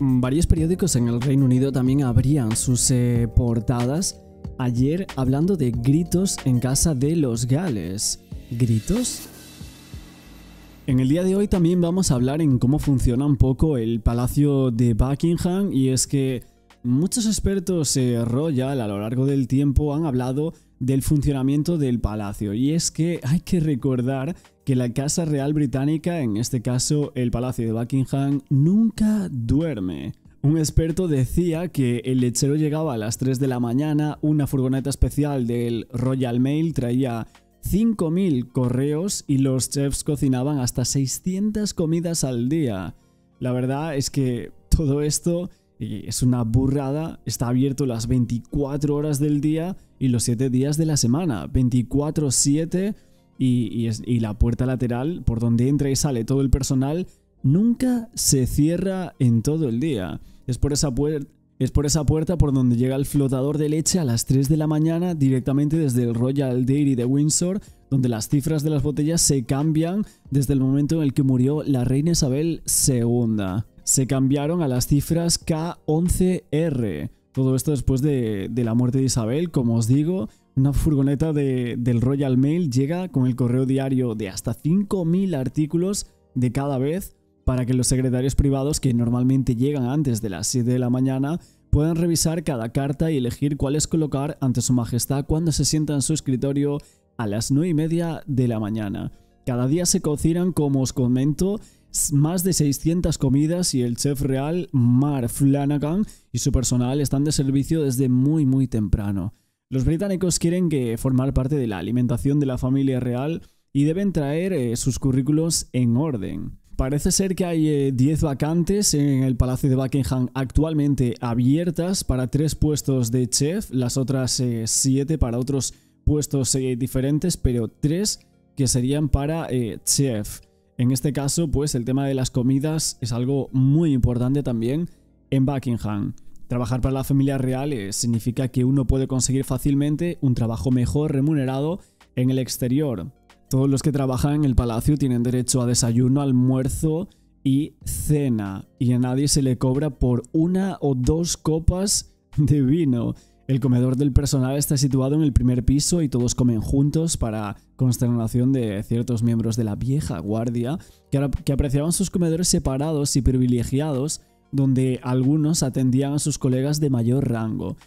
Varios periódicos en el Reino Unido también abrían sus eh, portadas ayer hablando de gritos en casa de los Gales. ¿Gritos? En el día de hoy también vamos a hablar en cómo funciona un poco el Palacio de Buckingham y es que muchos expertos eh, royal a lo largo del tiempo han hablado del funcionamiento del palacio y es que hay que recordar que la Casa Real Británica, en este caso el Palacio de Buckingham, nunca duerme. Un experto decía que el lechero llegaba a las 3 de la mañana, una furgoneta especial del Royal Mail traía 5.000 correos y los chefs cocinaban hasta 600 comidas al día. La verdad es que todo esto es una burrada, está abierto las 24 horas del día y los 7 días de la semana, 24/7 y, la puerta lateral por donde entra y sale todo el personal nunca se cierra en todo el día. Es por esa puerta. Es por esa puerta por donde llega el flotador de leche a las 3 de la mañana directamente desde el Royal Dairy de Windsor, donde las cifras de las botellas se cambian desde el momento en el que murió la reina Isabel II. Se cambiaron a las cifras K11R. Todo esto después de, de la muerte de Isabel, como os digo, una furgoneta del Royal Mail llega con el correo diario de hasta 5.000 artículos de cada vez para que los secretarios privados que normalmente llegan antes de las 7 de la mañana puedan revisar cada carta y elegir cuáles colocar ante su majestad cuando se sienta en su escritorio a las 9 y media de la mañana. Cada día se cocinan, como os comento, más de 600 comidas y el chef real, Mark Flanagan, y su personal están de servicio desde muy muy temprano. Los británicos quieren que formar parte de la alimentación de la familia real y deben traer eh, sus currículos en orden. Parece ser que hay 10 eh, vacantes en el Palacio de Buckingham actualmente abiertas para tres puestos de chef, las otras 7 eh, para otros puestos diferentes, pero 3 que serían para chef. En este caso, pues el tema de las comidas es algo muy importante también en Buckingham. Trabajar para la familia real eh, significa que uno puede conseguir fácilmente un trabajo mejor remunerado en el exterior. Todos los que trabajan en el palacio tienen derecho a desayuno, almuerzo y cena, y a nadie se le cobra por una o dos copas de vino. El comedor del personal está situado en el primer piso y todos comen juntos para consternación de ciertos miembros de la vieja guardia que apreciaban sus comedores separados y privilegiados donde algunos atendían a sus colegas de mayor rango.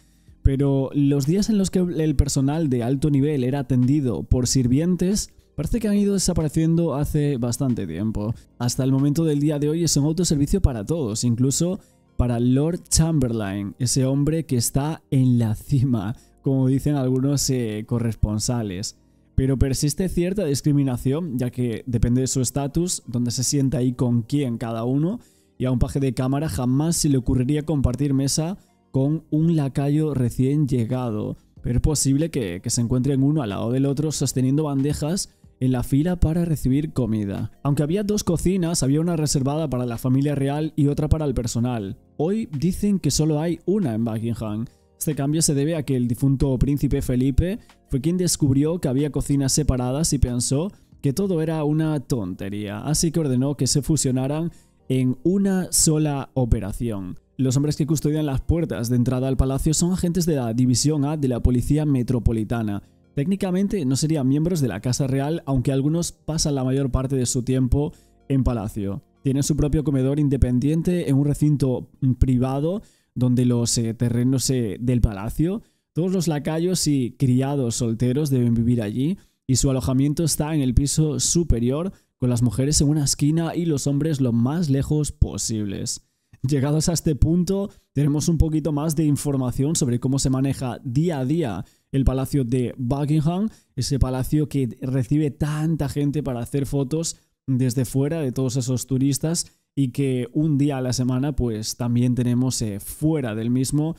Pero los días en los que el personal de alto nivel era atendido por sirvientes parece que han ido desapareciendo hace bastante tiempo. Hasta el momento del día de hoy es un autoservicio para todos, incluso para Lord Chamberlain, ese hombre que está en la cima, como dicen algunos eh, corresponsales. Pero persiste cierta discriminación, ya que depende de su estatus, donde se sienta ahí con quién cada uno, y a un paje de cámara jamás se le ocurriría compartir mesa con un lacayo recién llegado, pero es posible que, se encuentren uno al lado del otro sosteniendo bandejas en la fila para recibir comida. Aunque había dos cocinas, había una reservada para la familia real y otra para el personal. Hoy dicen que solo hay una en Buckingham. Este cambio se debe a que el difunto príncipe Felipe fue quien descubrió que había cocinas separadas y pensó que todo era una tontería, así que ordenó que se fusionaran en una sola operación. Los hombres que custodian las puertas de entrada al palacio son agentes de la División A de la Policía Metropolitana. Técnicamente no serían miembros de la Casa Real, aunque algunos pasan la mayor parte de su tiempo en palacio. Tienen su propio comedor independiente en un recinto privado donde los eh, terrenos eh, del palacio, todos los lacayos y criados solteros deben vivir allí y su alojamiento está en el piso superior con las mujeres en una esquina y los hombres lo más lejos posibles. Llegados a este punto, tenemos un poquito más de información sobre cómo se maneja día a día el palacio de Buckingham, ese palacio que recibe tanta gente para hacer fotos desde fuera de todos esos turistas y que un día a la semana pues también tenemos eh, fuera del mismo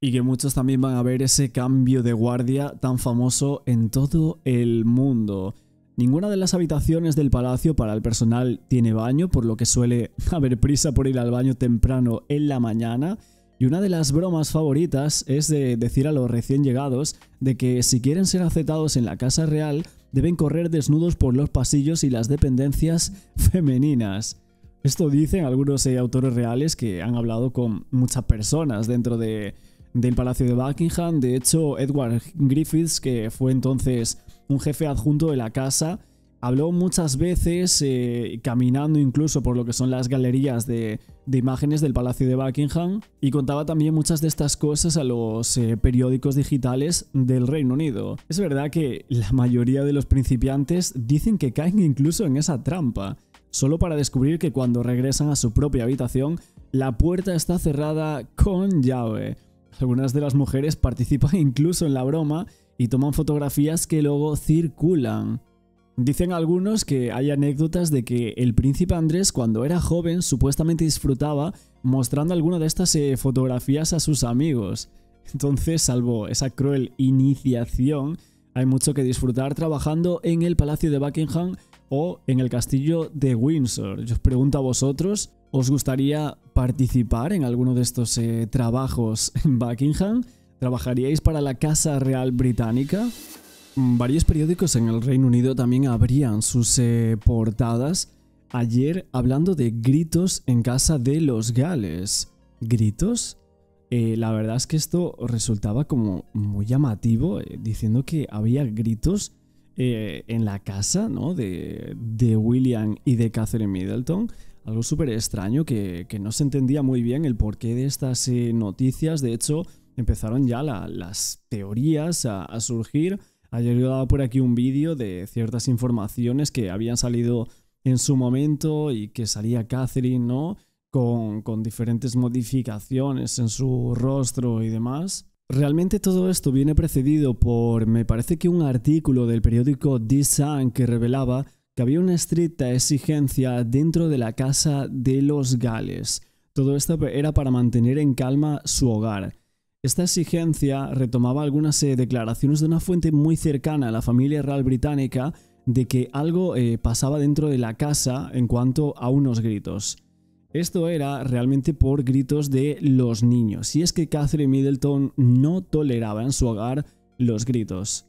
y que muchos también van a ver ese cambio de guardia tan famoso en todo el mundo. Ninguna de las habitaciones del palacio para el personal tiene baño, por lo que suele haber prisa por ir al baño temprano en la mañana. Y una de las bromas favoritas es de decir a los recién llegados de que si quieren ser aceptados en la casa real, deben correr desnudos por los pasillos y las dependencias femeninas. Esto dicen algunos eh, autores reales que han hablado con muchas personas dentro de, del Palacio de Buckingham. De hecho, Edward Griffiths, que fue entonces un jefe adjunto de la casa, habló muchas veces, eh, caminando incluso por lo que son las galerías de, imágenes del Palacio de Buckingham, y contaba también muchas de estas cosas a los eh, periódicos digitales del Reino Unido. Es verdad que la mayoría de los principiantes dicen que caen incluso en esa trampa, solo para descubrir que cuando regresan a su propia habitación, la puerta está cerrada con llave. Algunas de las mujeres participan incluso en la broma y toman fotografías que luego circulan. Dicen algunos que hay anécdotas de que el príncipe Andrés cuando era joven supuestamente disfrutaba mostrando alguna de estas eh, fotografías a sus amigos. Entonces, salvo esa cruel iniciación, hay mucho que disfrutar trabajando en el Palacio de Buckingham o en el Castillo de Windsor. Yo os pregunto a vosotros, ¿os gustaría participar en alguno de estos eh, trabajos en Buckingham? ¿Trabajaríais para la Casa Real Británica? Mm, varios periódicos en el Reino Unido también abrían sus eh, portadas ayer hablando de gritos en casa de los Gales. ¿Gritos? Eh, la verdad es que esto resultaba como muy llamativo, eh, diciendo que había gritos en la casa ¿no? de, de, William y de Catherine Middleton. Algo súper extraño que, no se entendía muy bien el porqué de estas noticias. De hecho, empezaron ya las teorías a surgir Ayer daba por aquí un vídeo de ciertas informaciones que habían salido en su momento y que salía Catherine, ¿no? Con, con diferentes modificaciones en su rostro y demás. Realmente todo esto viene precedido por, me parece que un artículo del periódico The Sun que revelaba que había una estricta exigencia dentro de la casa de los Gales. Todo esto era para mantener en calma su hogar. Esta exigencia retomaba algunas eh, declaraciones de una fuente muy cercana a la familia real británica de que algo eh, pasaba dentro de la casa en cuanto a unos gritos. Esto era realmente por gritos de los niños, y es que Catherine Middleton no toleraba en su hogar los gritos.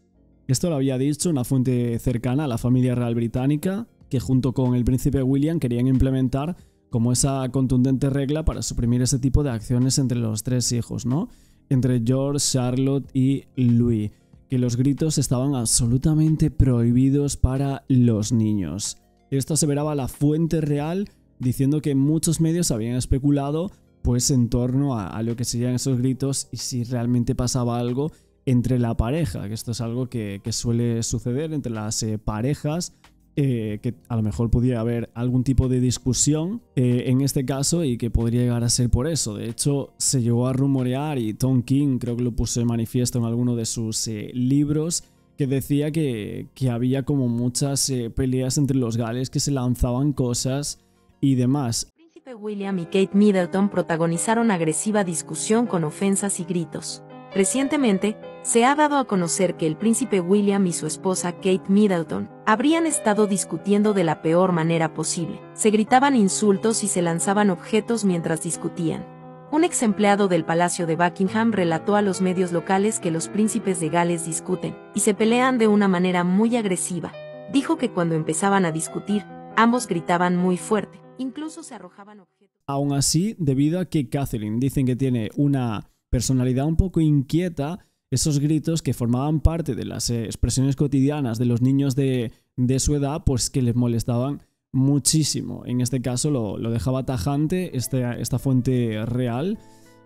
Esto lo había dicho una fuente cercana a la familia real británica, que junto con el príncipe William querían implementar como esa contundente regla para suprimir ese tipo de acciones entre los tres hijos, ¿no? Entre George, Charlotte y Louis, que los gritos estaban absolutamente prohibidos para los niños. Esto aseveraba la fuente real diciendo que muchos medios habían especulado pues en torno a, lo que serían esos gritos y si realmente pasaba algo entre la pareja, que esto es algo que, suele suceder entre las eh, parejas eh, que a lo mejor podría haber algún tipo de discusión eh, en este caso y que podría llegar a ser por eso. De hecho, se llegó a rumorear y Tom King creo que lo puso de manifiesto en alguno de sus eh, libros que decía que, que había como muchas peleas entre los gales que se lanzaban cosas y demás. príncipe William y Kate Middleton protagonizaron agresiva discusión con ofensas y gritos. Recientemente, se ha dado a conocer que el príncipe William y su esposa Kate Middleton habrían estado discutiendo de la peor manera posible. Se gritaban insultos y se lanzaban objetos mientras discutían. Un ex empleado del Palacio de Buckingham relató a los medios locales que los príncipes de Gales discuten y se pelean de una manera muy agresiva. Dijo que cuando empezaban a discutir, ambos gritaban muy fuerte, incluso se arrojaban objetos. Aún así, debido a que Catherine dicen que tiene una personalidad un poco inquieta, esos gritos que formaban parte de las eh, expresiones cotidianas de los niños de, su edad, pues que les molestaban muchísimo. En este caso lo, dejaba tajante este, esta fuente real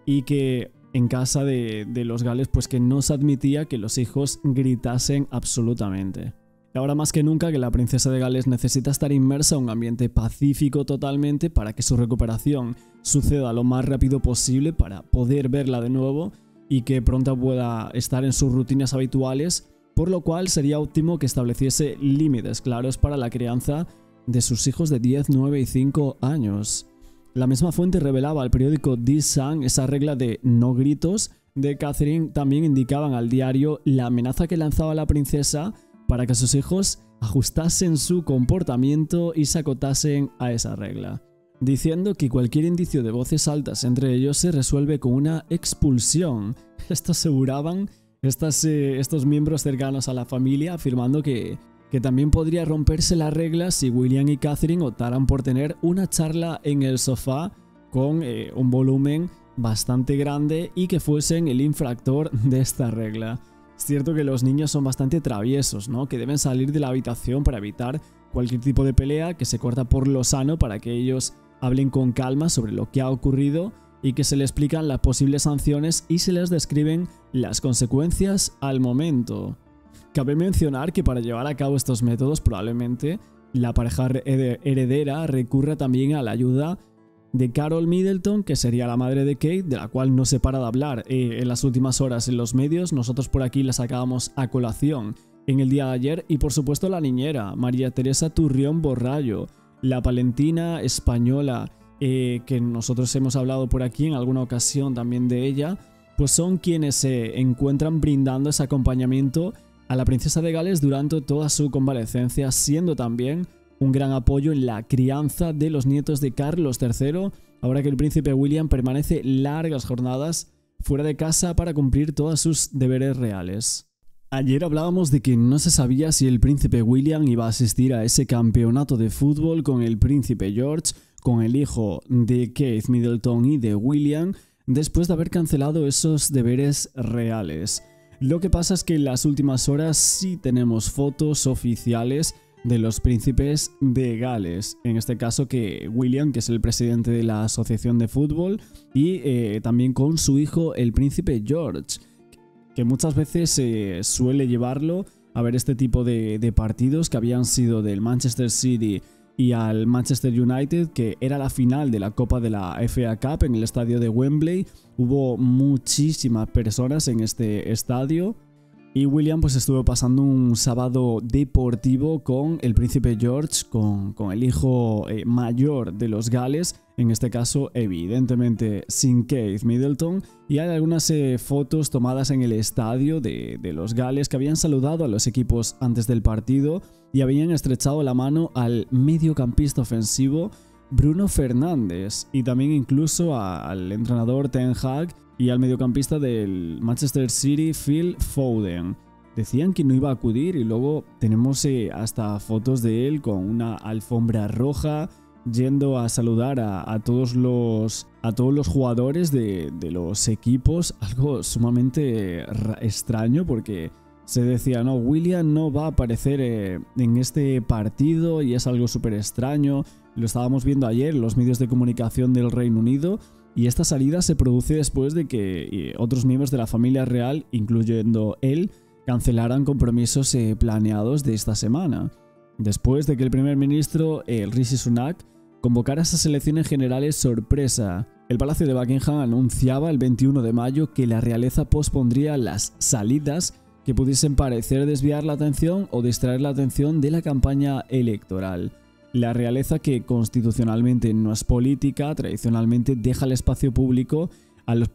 y que en casa de, de, los gales pues que no se admitía que los hijos gritasen absolutamente. Ahora más que nunca que la princesa de Gales necesita estar inmersa en un ambiente pacífico totalmente para que su recuperación suceda lo más rápido posible para poder verla de nuevo y que pronto pueda estar en sus rutinas habituales, por lo cual sería óptimo que estableciese límites claros para la crianza de sus hijos de 10, 9 y 5 años. La misma fuente revelaba al periódico The Sun esa regla de no gritos de Catherine también indicaban al diario la amenaza que lanzaba la princesa para que sus hijos ajustasen su comportamiento y se acotasen a esa regla diciendo que cualquier indicio de voces altas entre ellos se resuelve con una expulsión. Esto aseguraban eh, estos miembros cercanos a la familia, afirmando que, que también podría romperse la regla si William y Catherine optaran por tener una charla en el sofá con eh, un volumen bastante grande y que fuesen el infractor de esta regla. Es cierto que los niños son bastante traviesos, ¿no? Que deben salir de la habitación para evitar cualquier tipo de pelea, que se corta por lo sano para que ellos hablen con calma sobre lo que ha ocurrido y que se les explican las posibles sanciones y se les describen las consecuencias al momento. Cabe mencionar que para llevar a cabo estos métodos probablemente la pareja heredera recurra también a la ayuda de Carol Middleton, que sería la madre de Kate, de la cual no se para de hablar eh, en las últimas horas en los medios. Nosotros por aquí la sacábamos a colación en el día de ayer. Y por supuesto la niñera, María Teresa Turrión Borrallo, la palentina española, eh, que nosotros hemos hablado por aquí en alguna ocasión también de ella, pues son quienes se encuentran brindando ese acompañamiento a la princesa de Gales durante toda su convalecencia, siendo también un gran apoyo en la crianza de los nietos de Carlos III, ahora que el príncipe William permanece largas jornadas fuera de casa para cumplir todos sus deberes reales. Ayer hablábamos de que no se sabía si el príncipe William iba a asistir a ese campeonato de fútbol con el príncipe George, con el hijo de Keith Middleton y de William, después de haber cancelado esos deberes reales. Lo que pasa es que en las últimas horas sí tenemos fotos oficiales de los príncipes de Gales. En este caso que William, que es el presidente de la Asociación de Fútbol, y eh, también con su hijo, el príncipe George, que muchas veces se suele llevarlo a ver este tipo de, de partidos que habían sido del Manchester City y al Manchester United, que era la final de la Copa de la FA Cup en el estadio de Wembley. Hubo muchísimas personas en este estadio y William pues estuvo pasando un sábado deportivo con el príncipe George, con, el hijo eh, mayor de los Gales, en este caso evidentemente sin Keith Middleton, y hay algunas eh, fotos tomadas en el estadio de, de los Gales que habían saludado a los equipos antes del partido y habían estrechado la mano al mediocampista ofensivo Bruno Fernández y también incluso al entrenador Ten Hag y al mediocampista del Manchester City, Phil Foden. Decían que no iba a acudir y luego tenemos eh, hasta fotos de él con una alfombra roja yendo a saludar a, todos, los, a todos los jugadores de, los equipos. Algo sumamente extraño porque se decía, no, William no va a aparecer eh, en este partido y es algo súper extraño. Lo estábamos viendo ayer los medios de comunicación del Reino Unido y esta salida se produce después de que eh, otros miembros de la familia real, incluyendo él, cancelaran compromisos eh, planeados de esta semana. Después de que el primer ministro, el Rishi Sunak, convocara esas elecciones generales sorpresa, el Palacio de Buckingham anunciaba el 21 de mayo que la realeza pospondría las salidas que pudiesen parecer desviar la atención o distraer la atención de la campaña electoral. La realeza que constitucionalmente no es política, tradicionalmente deja el espacio público a los,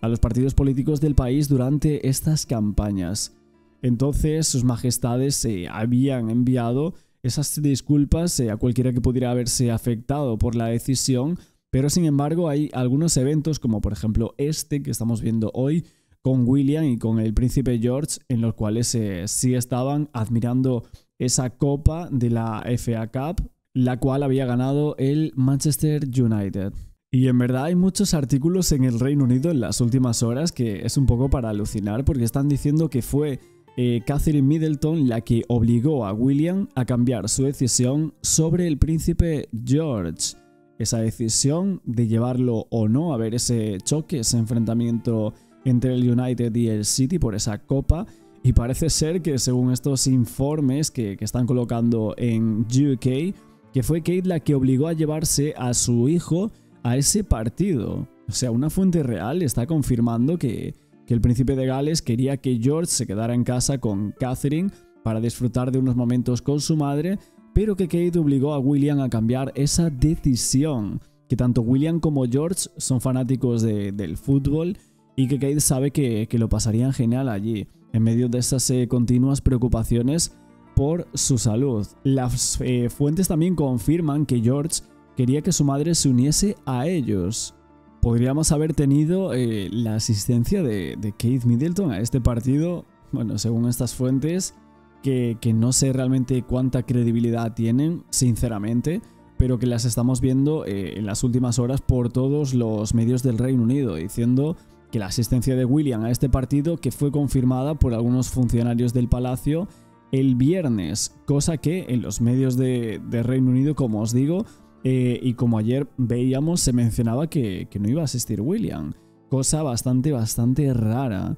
a los partidos políticos del país durante estas campañas. Entonces sus majestades se habían enviado esas disculpas eh, a cualquiera que pudiera haberse afectado por la decisión, pero sin embargo hay algunos eventos como por ejemplo este que estamos viendo hoy con William y con el príncipe George en los cuales eh, sí estaban admirando esa copa de la FA Cup, la cual había ganado el Manchester United. Y en verdad hay muchos artículos en el Reino Unido en las últimas horas que es un poco para alucinar porque están diciendo que fue eh, Catherine Middleton la que obligó a William a cambiar su decisión sobre el príncipe George. Esa decisión de llevarlo o no a ver ese choque, ese enfrentamiento entre el United y el City por esa copa, y parece ser que según estos informes que, están colocando en UK, que fue Kate la que obligó a llevarse a su hijo a ese partido. O sea, una fuente real está confirmando que, que el príncipe de Gales quería que George se quedara en casa con Catherine para disfrutar de unos momentos con su madre, pero que Kate obligó a William a cambiar esa decisión. Que tanto William como George son fanáticos del fútbol y que Kate sabe que, que lo pasarían genial allí en medio de esas eh, continuas preocupaciones por su salud. Las eh, fuentes también confirman que George quería que su madre se uniese a ellos. Podríamos haber tenido eh, la asistencia de, de Keith Middleton a este partido, bueno, según estas fuentes, que, no sé realmente cuánta credibilidad tienen, sinceramente, pero que las estamos viendo en las últimas horas por todos los medios del Reino Unido, diciendo que la asistencia de William a este partido, que fue confirmada por algunos funcionarios del Palacio el viernes, cosa que en los medios de, Reino Unido, como os digo, eh, y como ayer veíamos, se mencionaba que, que no iba a asistir William, cosa bastante, bastante rara.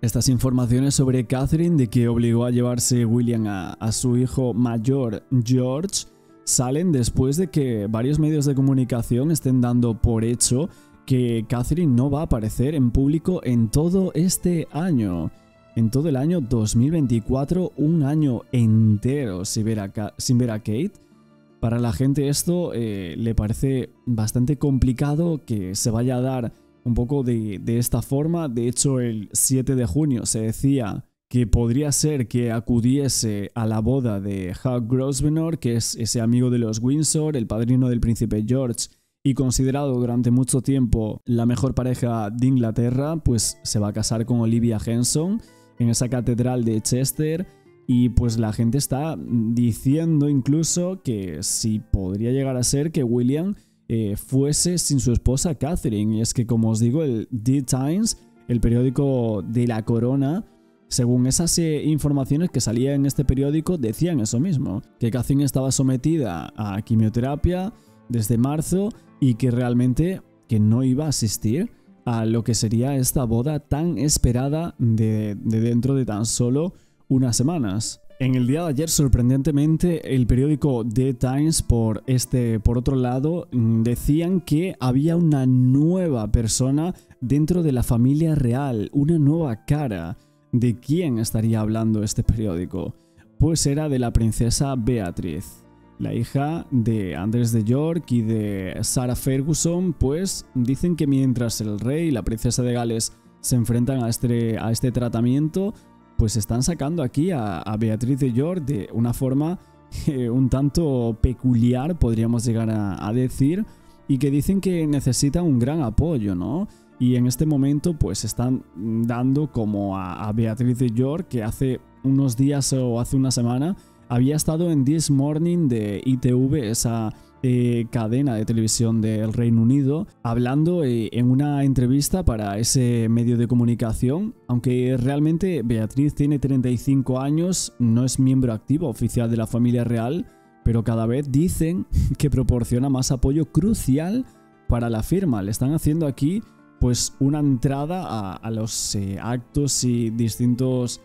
Estas informaciones sobre Catherine de que obligó a llevarse William a, su hijo mayor George salen después de que varios medios de comunicación estén dando por hecho que Catherine no va a aparecer en público en todo este año. En todo el año 2024, un año entero sin ver a, Kate. Para la gente esto eh, le parece bastante complicado que se vaya a dar un poco de, esta forma. De hecho, el 7 de junio se decía que podría ser que acudiese a la boda de Hugh Grosvenor, que es ese amigo de los Windsor, el padrino del príncipe George y considerado durante mucho tiempo la mejor pareja de Inglaterra, pues se va a casar con Olivia Henson en esa catedral de Chester y pues la gente está diciendo incluso que si podría llegar a ser que William eh, fuese sin su esposa Catherine. Y es que, como os digo, el The Times, el periódico de la corona, según esas eh, informaciones que salían en este periódico, decían eso mismo, que Catherine estaba sometida a quimioterapia desde marzo y que realmente que no iba a asistir a lo que sería esta boda tan esperada de dentro de tan solo unas semanas. En el día de ayer, sorprendentemente, el periódico The Times, por, este, por otro lado, mm, decían que había una nueva persona dentro de la familia real, una nueva cara. ¿De quién estaría hablando este periódico? Pues era de la princesa Beatriz, la hija de Andrés de York y de Sarah Ferguson, pues dicen que mientras el rey y la princesa de Gales se enfrentan a este, a este tratamiento, pues están sacando aquí a, Beatriz de York de una forma eh, un tanto peculiar, podríamos llegar a, decir, y que dicen que necesita un gran apoyo, ¿no? Y en este momento pues están dando como a, a Beatriz de York, que hace unos días o hace una semana había estado en This Morning de ITV, esa eh, cadena de televisión del Reino Unido, hablando eh, en una entrevista para ese medio de comunicación, aunque realmente Beatriz tiene 35 años, no es miembro activo oficial de la familia real, pero cada vez dicen que proporciona más apoyo crucial para la firma. Le están haciendo aquí pues una entrada a, los eh, actos y distintos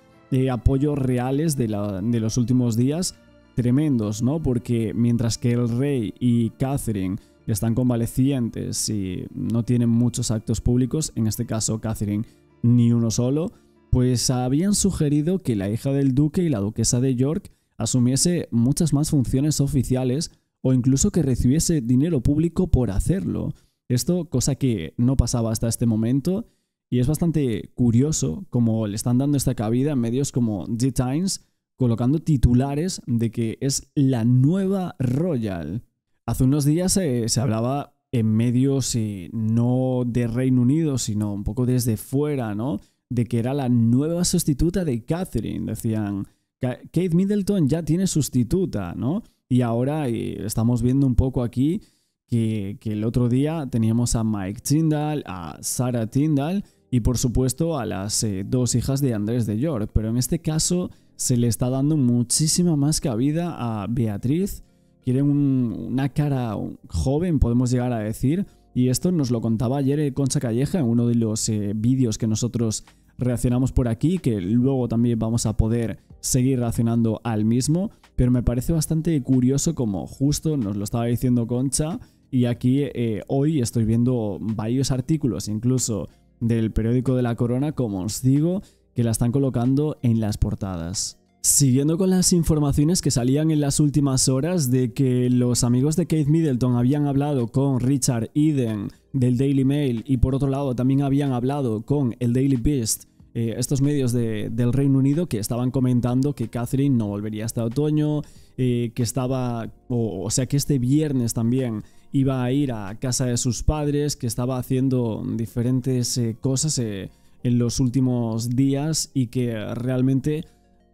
apoyos reales de, de los últimos días tremendos, ¿no? Porque mientras que el rey y Catherine están convalecientes y no tienen muchos actos públicos, en este caso Catherine ni uno solo, pues habían sugerido que la hija del duque y la duquesa de York asumiese muchas más funciones oficiales o incluso que recibiese dinero público por hacerlo. Esto cosa que no pasaba hasta este momento y es bastante curioso como le están dando esta cabida en medios como The Times colocando titulares de que es la nueva Royal. Hace unos días se hablaba en medios y no de Reino Unido, sino un poco desde fuera, ¿no? De que era la nueva sustituta de Catherine. Decían, Kate Middleton ya tiene sustituta, ¿no? Y ahora estamos viendo un poco aquí que, el otro día teníamos a Mike Tyndall, a Sarah Tyndall y por supuesto a las eh, dos hijas de Andrés de York. Pero en este caso se le está dando muchísima más cabida a Beatriz. Quieren una cara joven, podemos llegar a decir. Y esto nos lo contaba ayer Concha Calleja en uno de los eh, vídeos que nosotros reaccionamos por aquí, que luego también vamos a poder seguir reaccionando al mismo. Pero me parece bastante curioso como justo nos lo estaba diciendo Concha. Y aquí eh, hoy estoy viendo varios artículos, incluso del periódico de la Corona, como os digo, que la están colocando en las portadas. Siguiendo con las informaciones que salían en las últimas horas de que los amigos de Kate Middleton habían hablado con Richard Eden del Daily Mail y por otro lado también habían hablado con el Daily Beast, eh, estos medios del Reino Unido que estaban comentando que Catherine no volvería hasta otoño, eh, que estaba, o, sea que este viernes también iba a ir a casa de sus padres, que estaba haciendo diferentes eh, cosas en los últimos días y que realmente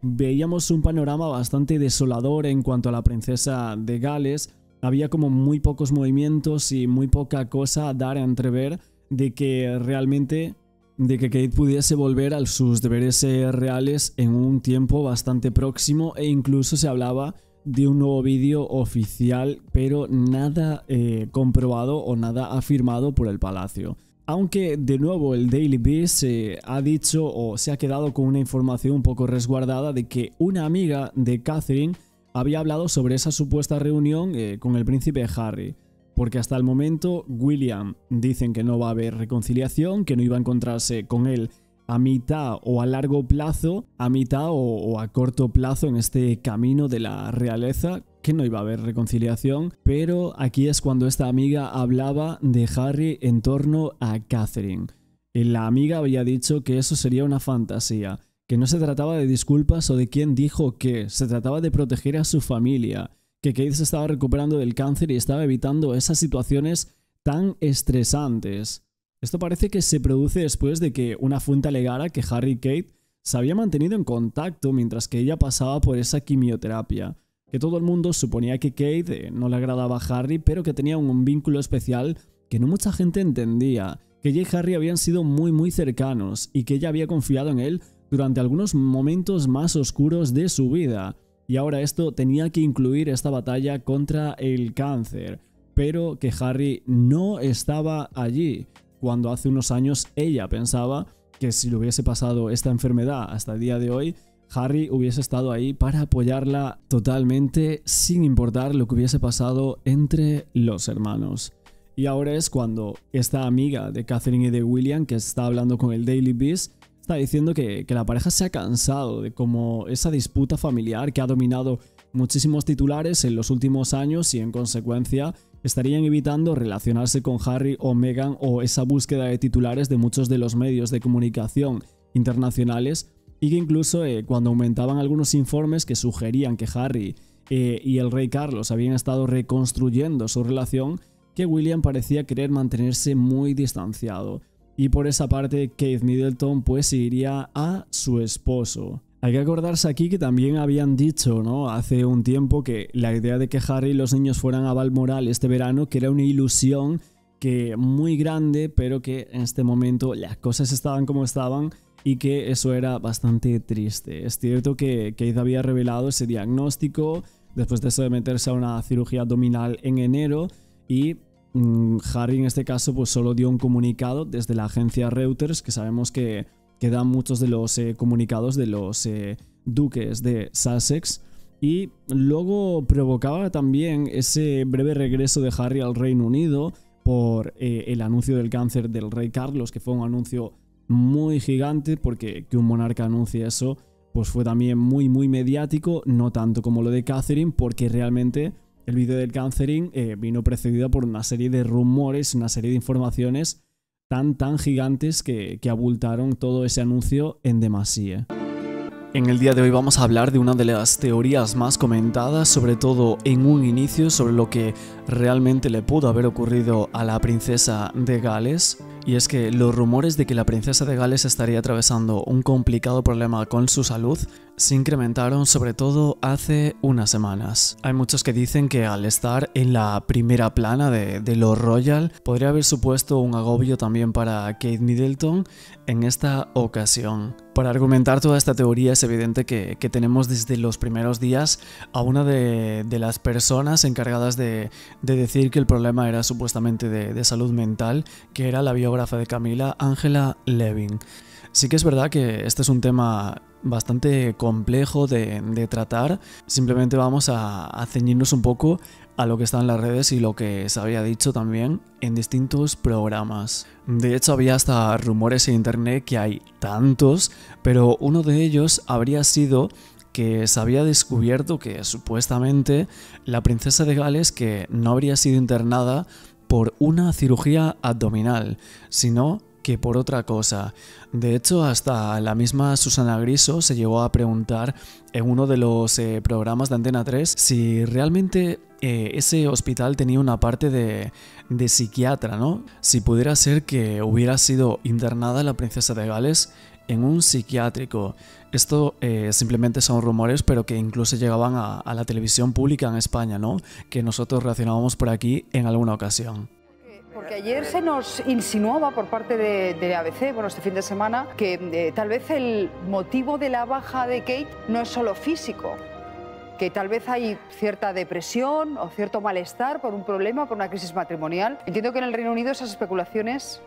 veíamos un panorama bastante desolador en cuanto a la princesa de Gales. Había como muy pocos movimientos y muy poca cosa a dar a entrever de que realmente de que Kate pudiese volver a sus deberes reales en un tiempo bastante próximo e incluso se hablaba de un nuevo vídeo oficial pero nada eh, comprobado o nada afirmado por el palacio. Aunque de nuevo el Daily Beast ha dicho o se ha quedado con una información un poco resguardada de que una amiga de Catherine había hablado sobre esa supuesta reunión eh, con el príncipe Harry. Porque hasta el momento William dicen que no va a haber reconciliación, que no iba a encontrarse con él a mitad o a largo plazo, a mitad o, a corto plazo en este camino de la realeza, que no iba a haber reconciliación, pero aquí es cuando esta amiga hablaba de Harry en torno a Catherine. La amiga había dicho que eso sería una fantasía, que no se trataba de disculpas o de quién dijo que, se trataba de proteger a su familia, que Kate se estaba recuperando del cáncer y estaba evitando esas situaciones tan estresantes. Esto parece que se produce después de que una fuente alegara que Harry y Kate se habían mantenido en contacto mientras que ella pasaba por esa quimioterapia, que todo el mundo suponía que Kate eh, no le agradaba a Harry, pero que tenía un vínculo especial que no mucha gente entendía, que ella y Harry habían sido muy muy cercanos y que ella había confiado en él durante algunos momentos más oscuros de su vida, y ahora esto tenía que incluir esta batalla contra el cáncer, pero que Harry no estaba allí cuando hace unos años ella pensaba que si le hubiese pasado esta enfermedad hasta el día de hoy, Harry hubiese estado ahí para apoyarla totalmente sin importar lo que hubiese pasado entre los hermanos. Y ahora es cuando esta amiga de Catherine y de William, que está hablando con el Daily Beast, está diciendo que, que la pareja se ha cansado de como esa disputa familiar que ha dominado muchísimos titulares en los últimos años y en consecuencia estarían evitando relacionarse con Harry o Meghan o esa búsqueda de titulares de muchos de los medios de comunicación internacionales y que incluso eh, cuando aumentaban algunos informes que sugerían que Harry eh, y el rey Carlos habían estado reconstruyendo su relación, que William parecía querer mantenerse muy distanciado. Y por esa parte, Kate Middleton pues seguiría a su esposo. Hay que acordarse aquí que también habían dicho, ¿no? Hace un tiempo que la idea de que Harry y los niños fueran a Balmoral este verano, que era una ilusión que muy grande, pero que en este momento las cosas estaban como estaban y que eso era bastante triste. Es cierto que Keith había revelado ese diagnóstico después de eso de meterse a una cirugía abdominal en enero y mm, Harry en este caso pues solo dio un comunicado desde la agencia Reuters que sabemos que que dan muchos de los eh, comunicados de los eh, duques de Sussex. Y luego provocaba también ese breve regreso de Harry al Reino Unido por eh, el anuncio del cáncer del rey Carlos, que fue un anuncio muy gigante, porque que un monarca anuncie eso, pues fue también muy, muy mediático, no tanto como lo de Catherine, porque realmente el vídeo del cáncer vino precedido por una serie de rumores, una serie de informaciones tan tan gigantes que, que abultaron todo ese anuncio en demasía. En el día de hoy vamos a hablar de una de las teorías más comentadas, sobre todo en un inicio, sobre lo que realmente le pudo haber ocurrido a la princesa de Gales. Y es que los rumores de que la princesa de Gales estaría atravesando un complicado problema con su salud se incrementaron sobre todo hace unas semanas. Hay muchos que dicen que al estar en la primera plana de, de lo royal podría haber supuesto un agobio también para Kate Middleton en esta ocasión. Para argumentar toda esta teoría es evidente que, tenemos desde los primeros días a una de, las personas encargadas de, decir que el problema era supuestamente de, de salud mental, que era la biógrafa de Camila, Angela Levin. Sí que es verdad que este es un tema bastante complejo de, tratar. Simplemente vamos a, ceñirnos un poco a lo que está en las redes y lo que se había dicho también en distintos programas. De hecho, había hasta rumores en internet que hay tantos, pero uno de ellos habría sido que se había descubierto que supuestamente la princesa de Gales que no habría sido internada por una cirugía abdominal, sino que por otra cosa. De hecho, hasta la misma Susana Griso se llegó a preguntar en uno de los eh, programas de Antena 3 si realmente eh, ese hospital tenía una parte de, psiquiatra, ¿no? Si pudiera ser que hubiera sido internada la princesa de Gales en un psiquiátrico. Esto eh, simplemente son rumores, pero que incluso llegaban a la televisión pública en España, ¿no? Que nosotros reaccionábamos por aquí en alguna ocasión. Porque ayer se nos insinuaba por parte de, ABC, bueno, este fin de semana, que eh, tal vez el motivo de la baja de Kate no es solo físico, que tal vez hay cierta depresión o cierto malestar por un problema, por una crisis matrimonial. Entiendo que en el Reino Unido esas especulaciones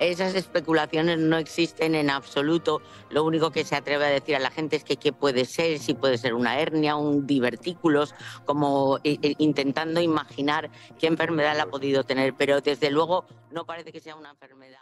esas especulaciones no existen en absoluto. Lo único que se atreve a decir a la gente es que qué puede ser, si puede ser una hernia, un divertículos, como eh, eh, intentando imaginar qué enfermedad la ha podido tener, pero desde luego no parece que sea una enfermedad.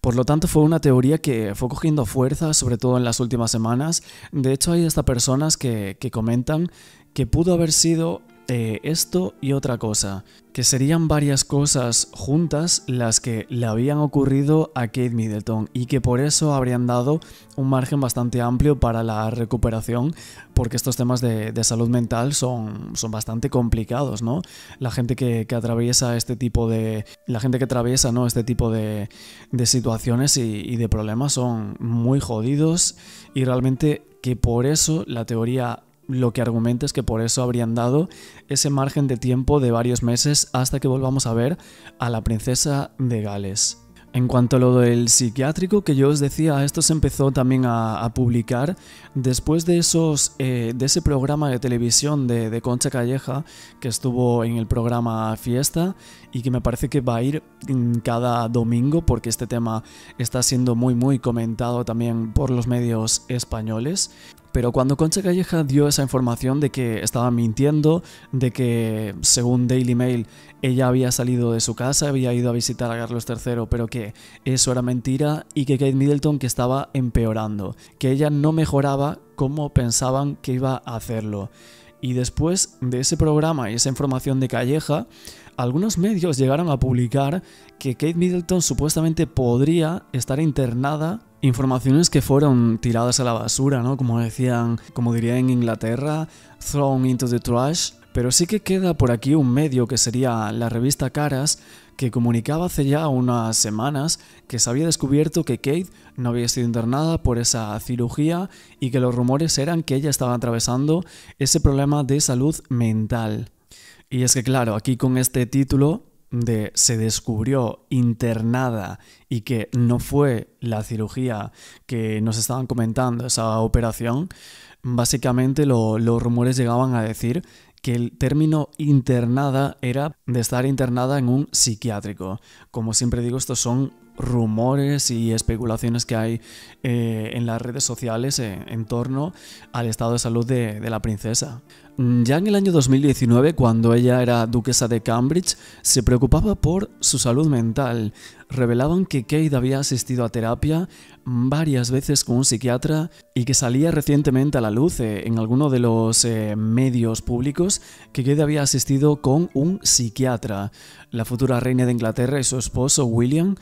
Por lo tanto, fue una teoría que fue cogiendo fuerza, sobre todo en las últimas semanas. De hecho, hay hasta personas que, que comentan que pudo haber sido esto y otra cosa, que serían varias cosas juntas las que le habían ocurrido a Kate Middleton y que por eso habrían dado un margen bastante amplio para la recuperación, porque estos temas de, salud mental son, son bastante complicados, ¿no? La gente que, que, atraviesa este tipo de. La gente que atraviesa, ¿no? Este tipo de, de situaciones y, y de problemas son muy jodidos y realmente que por eso la teoría lo que argumenta es que por eso habrían dado ese margen de tiempo de varios meses hasta que volvamos a ver a la princesa de Gales. En cuanto a lo del psiquiátrico que yo os decía, esto se empezó también a, publicar después de, esos, eh, de ese programa de televisión de, de, Concha Calleja que estuvo en el programa Fiesta y que me parece que va a ir cada domingo porque este tema está siendo muy muy comentado también por los medios españoles. Pero cuando Concha Calleja dio esa información de que estaba mintiendo, de que según Daily Mail ella había salido de su casa, había ido a visitar a Carlos III, pero que eso era mentira y que Kate Middleton que estaba empeorando, que ella no mejoraba como pensaban que iba a hacerlo. Y después de ese programa y esa información de Calleja, algunos medios llegaron a publicar que Kate Middleton supuestamente podría estar internada informaciones que fueron tiradas a la basura, ¿no? Como decían, como diría en Inglaterra, thrown into the trash. Pero sí que queda por aquí un medio que sería la revista Caras, que comunicaba hace ya unas semanas que se había descubierto que Kate no había sido internada por esa cirugía y que los rumores eran que ella estaba atravesando ese problema de salud mental. Y es que claro, aquí con este título de se descubrió internada y que no fue la cirugía que nos estaban comentando, esa operación, básicamente lo, los rumores llegaban a decir que el término internada era de estar internada en un psiquiátrico. Como siempre digo, estos son rumores y especulaciones que hay eh, en las redes sociales en, en, torno al estado de salud de, la princesa. Ya en el año 2019, cuando ella era duquesa de Cambridge, se preocupaba por su salud mental. Revelaban que Kate había asistido a terapia varias veces con un psiquiatra y que salía recientemente a la luz eh, en alguno de los eh, medios públicos que Kate había asistido con un psiquiatra. La futura reina de Inglaterra y su esposo William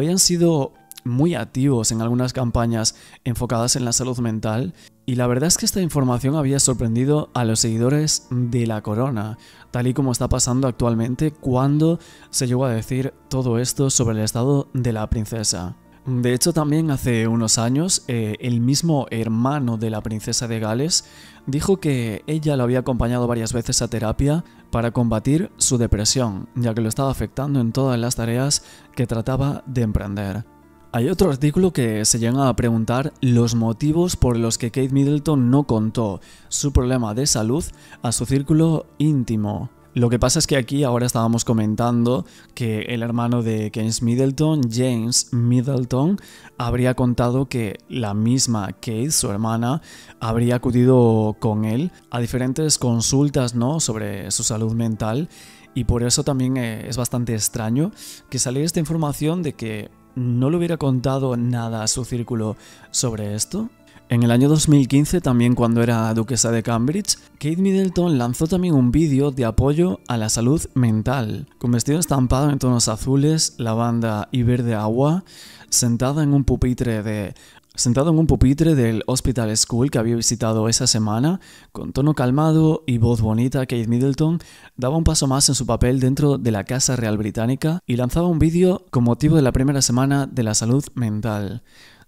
habían sido muy activos en algunas campañas enfocadas en la salud mental y la verdad es que esta información había sorprendido a los seguidores de la corona, tal y como está pasando actualmente cuando se llegó a decir todo esto sobre el estado de la princesa. De hecho, también hace unos años, eh, el mismo hermano de la princesa de Gales dijo que ella lo había acompañado varias veces a terapia para combatir su depresión, ya que lo estaba afectando en todas las tareas que trataba de emprender. Hay otro artículo que se llega a preguntar los motivos por los que Kate Middleton no contó su problema de salud a su círculo íntimo. Lo que pasa es que aquí ahora estábamos comentando que el hermano de James Middleton, James Middleton, habría contado que la misma Kate, su hermana, habría acudido con él a diferentes consultas ¿no? sobre su salud mental y por eso también eh, es bastante extraño que saliera esta información de que no le hubiera contado nada a su círculo sobre esto? En el año 2015, también cuando era duquesa de Cambridge, Kate Middleton lanzó también un vídeo de apoyo a la salud mental, con vestido estampado en tonos azules, lavanda y verde agua, sentada en un pupitre Sentado en un pupitre del Hospital School que había visitado esa semana, con tono calmado y voz bonita, Kate Middleton daba un paso más en su papel dentro de la Casa Real Británica y lanzaba un vídeo con motivo de la primera semana de la salud mental.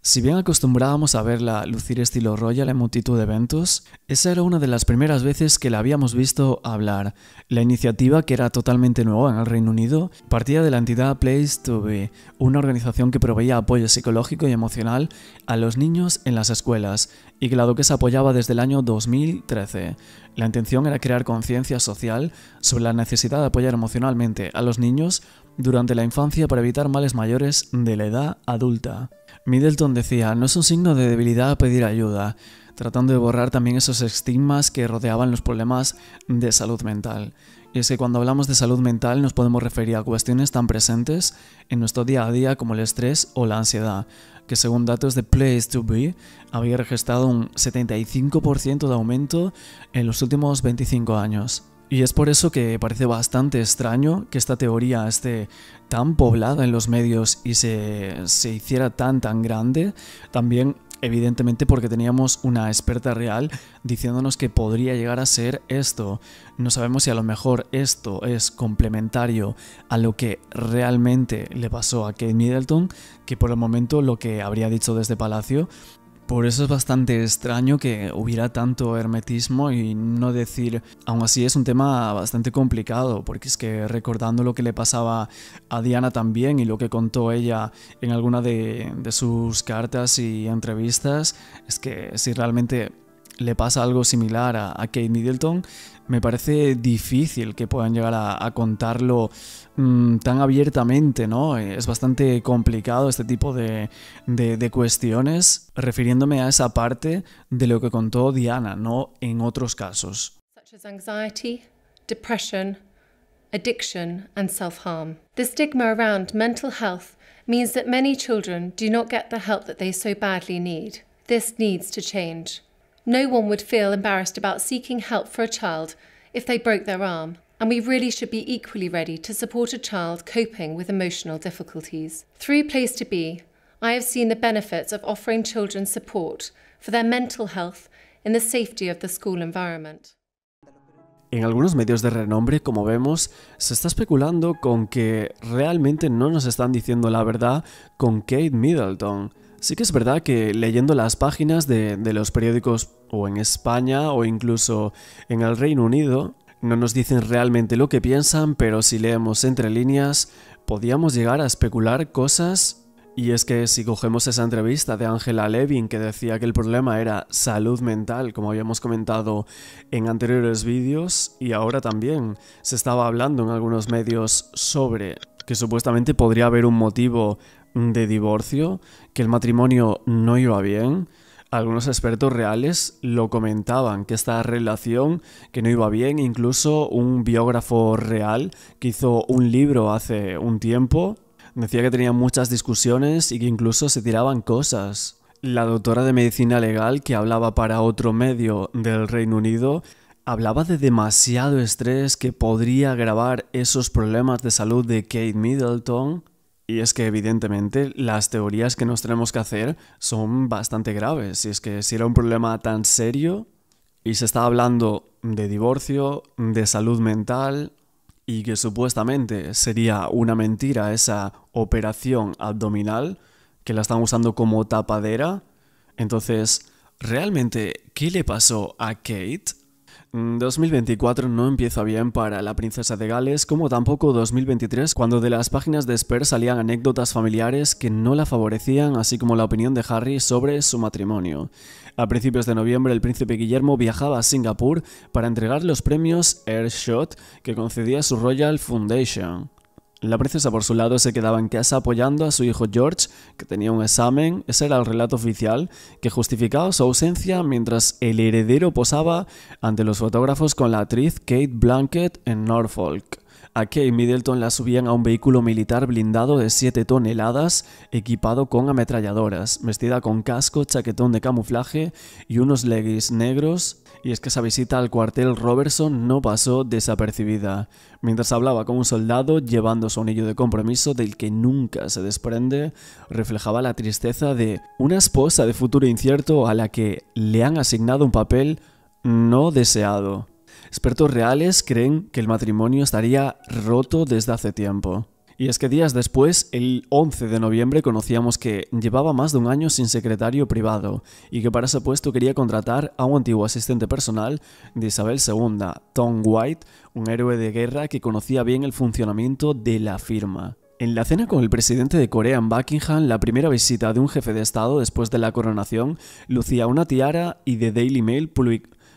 Si bien acostumbrábamos a verla lucir estilo Royal en multitud de eventos, esa era una de las primeras veces que la habíamos visto hablar. La iniciativa, que era totalmente nueva en el Reino Unido, partía de la entidad Place to Be, una organización que proveía apoyo psicológico y emocional a los niños en las escuelas y que la duquesa apoyaba desde el año 2013. La intención era crear conciencia social sobre la necesidad de apoyar emocionalmente a los niños durante la infancia para evitar males mayores de la edad adulta. Middleton decía, no es un signo de debilidad pedir ayuda, tratando de borrar también esos estigmas que rodeaban los problemas de salud mental. Y es que cuando hablamos de salud mental nos podemos referir a cuestiones tan presentes en nuestro día a día como el estrés o la ansiedad, que según datos de Place to Be había registrado un 75% de aumento en los últimos 25 años. Y es por eso que parece bastante extraño que esta teoría esté tan poblada en los medios y se, hiciera tan tan grande. También evidentemente porque teníamos una experta real diciéndonos que podría llegar a ser esto. No sabemos si a lo mejor esto es complementario a lo que realmente le pasó a Kate Middleton, que por el momento lo que habría dicho desde Palacio por eso es bastante extraño que hubiera tanto hermetismo y no decir, aún así es un tema bastante complicado, porque es que recordando lo que le pasaba a Diana también y lo que contó ella en alguna de, sus cartas y entrevistas, es que si realmente le pasa algo similar a, a Kate Middleton, me parece difícil que puedan llegar a, contarlo mm, tan abiertamente, ¿no? Es bastante complicado este tipo de, de, cuestiones, refiriéndome a esa parte de lo que contó Diana, no en otros casos. Such as anxiety, depression, addiction, and self harm. The stigma around mental health means that many children do not get the help that they so badly need. This needs to change. No one would feel embarrassed about seeking help for a child if they broke their arm, and we really should be equally ready to support a child coping with emotional difficulties. Through Place to Be, I have seen the benefits of offering children support for their mental health in the safety of the school environment. En algunos medios de renombre, como vemos, se está especulando con que realmente no nos están diciendo la verdad con Kate Middleton. Sí que es verdad que leyendo las páginas de, los periódicos o en España o incluso en el Reino Unido, no nos dicen realmente lo que piensan, pero si leemos entre líneas, podíamos llegar a especular cosas. Y es que si cogemos esa entrevista de Angela Levin que decía que el problema era salud mental, como habíamos comentado en anteriores vídeos, y ahora también se estaba hablando en algunos medios sobre que supuestamente podría haber un motivo de divorcio, que el matrimonio no iba bien. Algunos expertos reales lo comentaban, que esta relación que no iba bien, incluso un biógrafo real que hizo un libro hace un tiempo, decía que tenían muchas discusiones y que incluso se tiraban cosas. La doctora de medicina legal que hablaba para otro medio del Reino Unido hablaba de demasiado estrés que podría agravar esos problemas de salud de Kate Middleton y es que evidentemente las teorías que nos tenemos que hacer son bastante graves. Y es que si era un problema tan serio y se está hablando de divorcio, de salud mental y que supuestamente sería una mentira esa operación abdominal que la están usando como tapadera, entonces, ¿realmente qué le pasó a Kate? 2024 mm, no empieza bien para la princesa de Gales, como tampoco 2023, cuando de las páginas de Spare salían anécdotas familiares que no la favorecían, así como la opinión de Harry sobre su matrimonio. A principios de noviembre, el príncipe Guillermo viajaba a Singapur para entregar los premios Airshot que concedía su Royal Foundation. La princesa por su lado se quedaba en casa apoyando a su hijo George, que tenía un examen, ese era el relato oficial, que justificaba su ausencia mientras el heredero posaba ante los fotógrafos con la actriz Kate Blanket en Norfolk. A Kate Middleton la subían a un vehículo militar blindado de 7 toneladas, equipado con ametralladoras, vestida con casco, chaquetón de camuflaje y unos leggings negros y es que esa visita al cuartel Robertson no pasó desapercibida. Mientras hablaba con un soldado llevando su anillo de compromiso del que nunca se desprende, reflejaba la tristeza de una esposa de futuro incierto a la que le han asignado un papel no deseado. Expertos reales creen que el matrimonio estaría roto desde hace tiempo. Y es que días después, el 11 de noviembre, conocíamos que llevaba más de un año sin secretario privado y que para ese puesto quería contratar a un antiguo asistente personal de Isabel II, Tom White, un héroe de guerra que conocía bien el funcionamiento de la firma. En la cena con el presidente de Corea en Buckingham, la primera visita de un jefe de Estado después de la coronación, lucía una tiara y The Daily Mail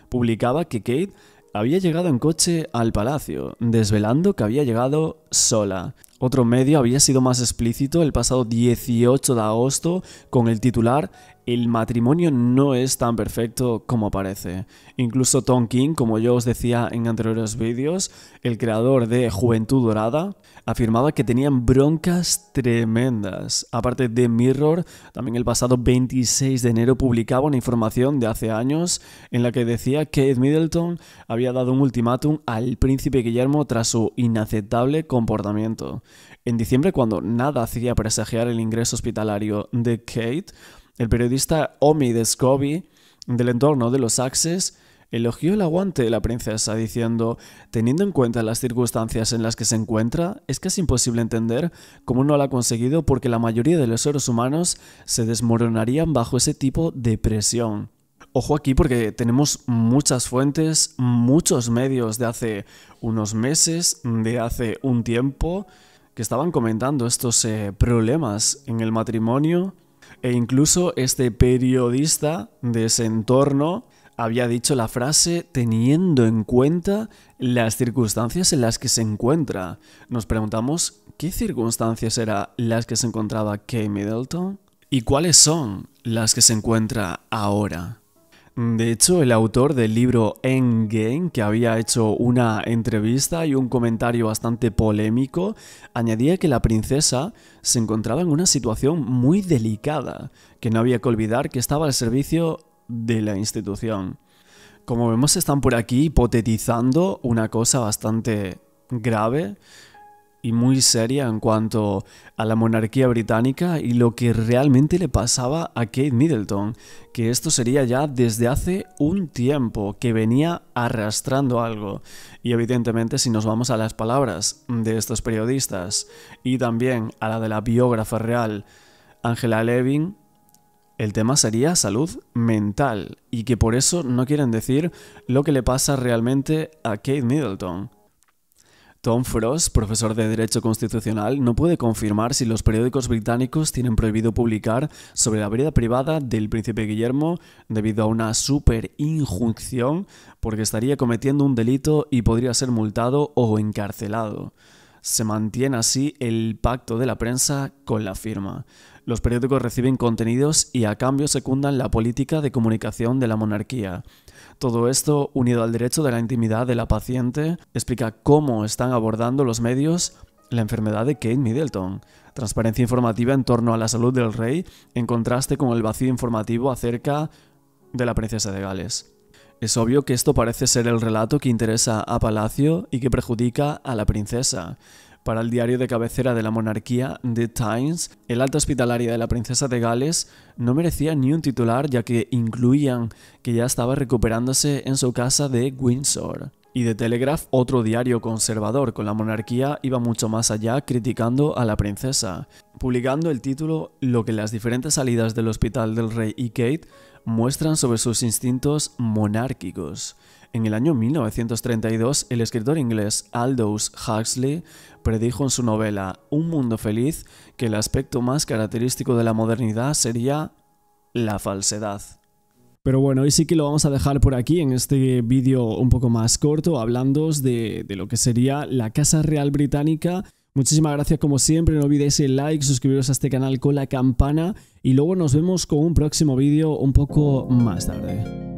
publicaba que Kate había llegado en coche al palacio, desvelando que había llegado sola. Otro medio había sido más explícito el pasado 18 de agosto con el titular El matrimonio no es tan perfecto como parece. Incluso Tom King, como yo os decía en anteriores vídeos, el creador de Juventud Dorada, afirmaba que tenían broncas tremendas. Aparte de Mirror, también el pasado 26 de enero publicaba una información de hace años en la que decía que Ed Middleton había dado un ultimátum al príncipe Guillermo tras su inaceptable comportamiento. En diciembre, cuando nada hacía presagiar el ingreso hospitalario de Kate, el periodista Omi Scobie del entorno de los Axes elogió el aguante de la princesa diciendo, teniendo en cuenta las circunstancias en las que se encuentra, es casi imposible entender cómo no lo ha conseguido porque la mayoría de los seres humanos se desmoronarían bajo ese tipo de presión. Ojo aquí porque tenemos muchas fuentes, muchos medios de hace unos meses, de hace un tiempo, que estaban comentando estos eh, problemas en el matrimonio e incluso este periodista de ese entorno había dicho la frase teniendo en cuenta las circunstancias en las que se encuentra. Nos preguntamos qué circunstancias eran las que se encontraba Kay Middleton y cuáles son las que se encuentra ahora. De hecho, el autor del libro Endgame, que había hecho una entrevista y un comentario bastante polémico, añadía que la princesa se encontraba en una situación muy delicada, que no había que olvidar que estaba al servicio de la institución. Como vemos, están por aquí hipotetizando una cosa bastante grave y muy seria en cuanto a la monarquía británica y lo que realmente le pasaba a Kate Middleton, que esto sería ya desde hace un tiempo que venía arrastrando algo. Y evidentemente si nos vamos a las palabras de estos periodistas y también a la de la biógrafa real Angela Levin, el tema sería salud mental y que por eso no quieren decir lo que le pasa realmente a Kate Middleton. Tom Frost, profesor de Derecho Constitucional, no puede confirmar si los periódicos británicos tienen prohibido publicar sobre la vida privada del príncipe Guillermo debido a una super injunción porque estaría cometiendo un delito y podría ser multado o encarcelado. Se mantiene así el pacto de la prensa con la firma. Los periódicos reciben contenidos y a cambio secundan la política de comunicación de la monarquía. Todo esto, unido al derecho de la intimidad de la paciente, explica cómo están abordando los medios la enfermedad de Kate Middleton. Transparencia informativa en torno a la salud del rey, en contraste con el vacío informativo acerca de la princesa de Gales. Es obvio que esto parece ser el relato que interesa a Palacio y que perjudica a la princesa. Para el diario de cabecera de la monarquía, The Times, el alta hospitalaria de la princesa de Gales no merecía ni un titular ya que incluían que ya estaba recuperándose en su casa de Windsor. Y The Telegraph, otro diario conservador con la monarquía, iba mucho más allá criticando a la princesa, publicando el título Lo que las diferentes salidas del hospital del rey y Kate muestran sobre sus instintos monárquicos. En el año 1932, el escritor inglés Aldous Huxley predijo en su novela Un mundo feliz que el aspecto más característico de la modernidad sería la falsedad. Pero bueno, hoy sí que lo vamos a dejar por aquí en este vídeo un poco más corto, hablando de, de lo que sería la Casa Real Británica. Muchísimas gracias como siempre, no olvidéis el like, suscribiros a este canal con la campana y luego nos vemos con un próximo vídeo un poco más tarde.